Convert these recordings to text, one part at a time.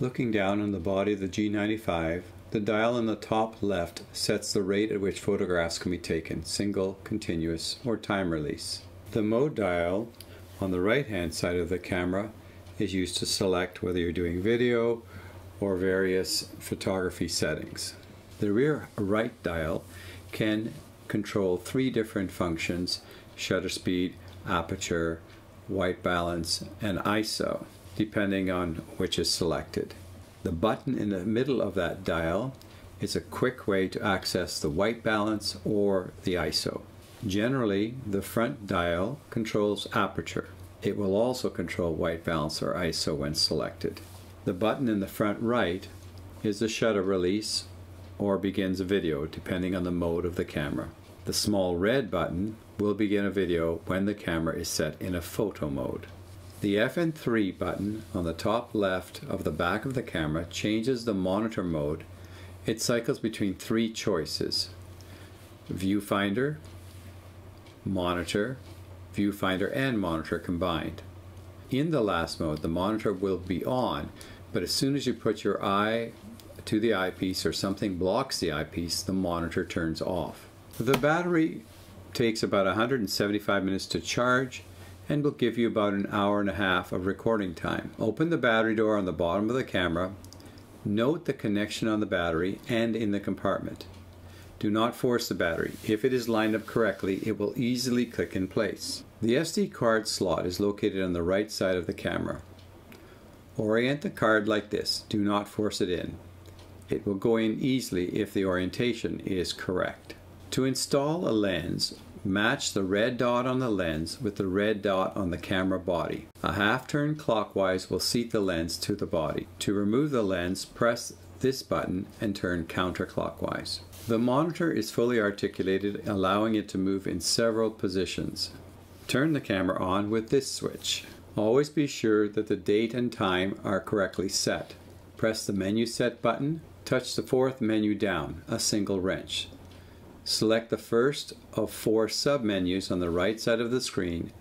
Looking down on the body of the G95, the dial on the top left sets the rate at which photographs can be taken, single, continuous, or time release. The mode dial on the right hand side of the camera is used to select whether you're doing video or various photography settings. The rear right dial can control three different functions shutter speed, aperture, white balance, and ISO, depending on which is selected. The button in the middle of that dial is a quick way to access the white balance or the ISO. Generally, the front dial controls aperture. It will also control white balance or ISO when selected. The button in the front right is the shutter release or begins a video depending on the mode of the camera. The small red button will begin a video when the camera is set in a photo mode. The FN3 button on the top left of the back of the camera changes the monitor mode. It cycles between three choices viewfinder, monitor, viewfinder, and monitor combined. In the last mode, the monitor will be on, but as soon as you put your eye to the eyepiece or something blocks the eyepiece, the monitor turns off. The battery takes about 175 minutes to charge and will give you about an hour and a half of recording time. Open the battery door on the bottom of the camera. Note the connection on the battery and in the compartment. Do not force the battery. If it is lined up correctly, it will easily click in place. The SD card slot is located on the right side of the camera. Orient the card like this. Do not force it in. It will go in easily if the orientation is correct. To install a lens, match the red dot on the lens with the red dot on the camera body. A half turn clockwise will seat the lens to the body. To remove the lens, press this button and turn counterclockwise. The monitor is fully articulated, allowing it to move in several positions. Turn the camera on with this switch. Always be sure that the date and time are correctly set. Press the menu set button, touch the fourth menu down, a single wrench. Select the first of four submenus on the right side of the screen.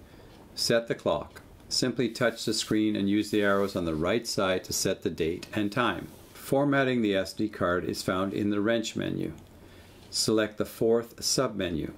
Set the clock. Simply touch the screen and use the arrows on the right side to set the date and time. Formatting the SD card is found in the wrench menu. Select the fourth submenu.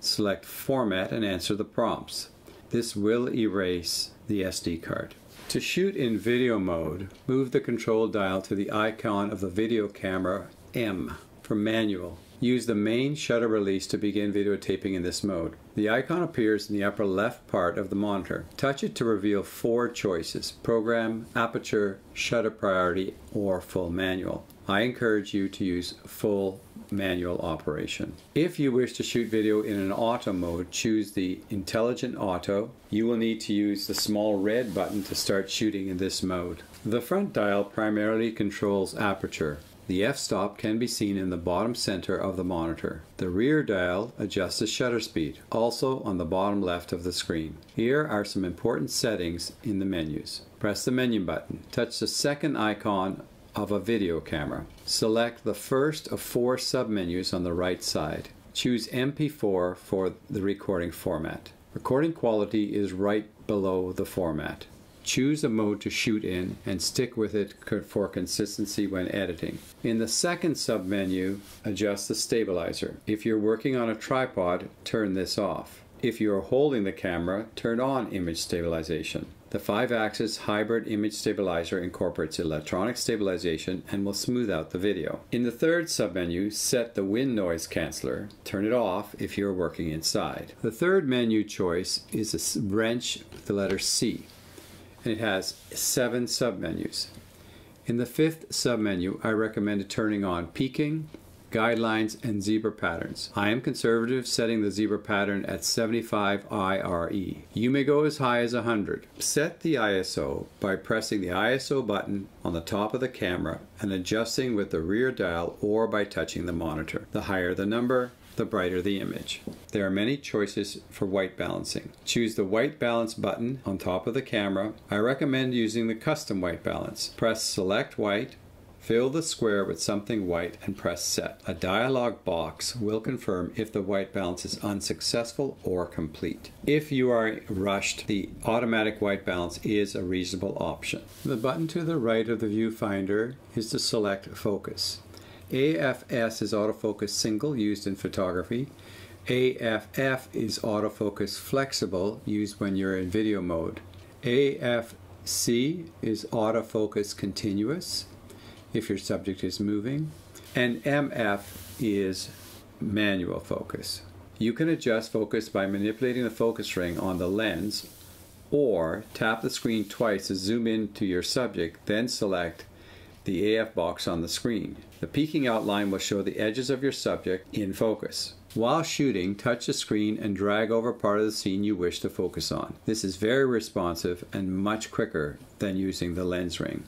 Select Format and answer the prompts. This will erase the SD card. To shoot in video mode, move the control dial to the icon of the video camera M for manual. Use the main shutter release to begin videotaping in this mode. The icon appears in the upper left part of the monitor. Touch it to reveal four choices, program, aperture, shutter priority, or full manual. I encourage you to use full manual operation. If you wish to shoot video in an auto mode, choose the Intelligent Auto. You will need to use the small red button to start shooting in this mode. The front dial primarily controls aperture. The f-stop can be seen in the bottom center of the monitor. The rear dial adjusts the shutter speed, also on the bottom left of the screen. Here are some important settings in the menus. Press the menu button. Touch the second icon of a video camera. Select the first of four submenus on the right side. Choose MP4 for the recording format. Recording quality is right below the format. Choose a mode to shoot in and stick with it for consistency when editing. In the second submenu, adjust the stabilizer. If you're working on a tripod, turn this off. If you are holding the camera, turn on image stabilization. The 5-axis hybrid image stabilizer incorporates electronic stabilization and will smooth out the video. In the third submenu, set the wind noise canceller. Turn it off if you're working inside. The third menu choice is a wrench with the letter C and it has seven submenus. In the fifth submenu, I recommend turning on peaking, guidelines, and zebra patterns. I am conservative, setting the zebra pattern at 75 IRE. You may go as high as 100. Set the ISO by pressing the ISO button on the top of the camera and adjusting with the rear dial or by touching the monitor. The higher the number, the brighter the image. There are many choices for white balancing. Choose the white balance button on top of the camera. I recommend using the custom white balance. Press select white, Fill the square with something white and press set. A dialog box will confirm if the white balance is unsuccessful or complete. If you are rushed, the automatic white balance is a reasonable option. The button to the right of the viewfinder is to select focus. AFS is autofocus single used in photography. AFF is autofocus flexible used when you're in video mode. AFC is autofocus continuous if your subject is moving. And MF is manual focus. You can adjust focus by manipulating the focus ring on the lens or tap the screen twice to zoom in to your subject, then select the AF box on the screen. The peaking outline will show the edges of your subject in focus. While shooting, touch the screen and drag over part of the scene you wish to focus on. This is very responsive and much quicker than using the lens ring.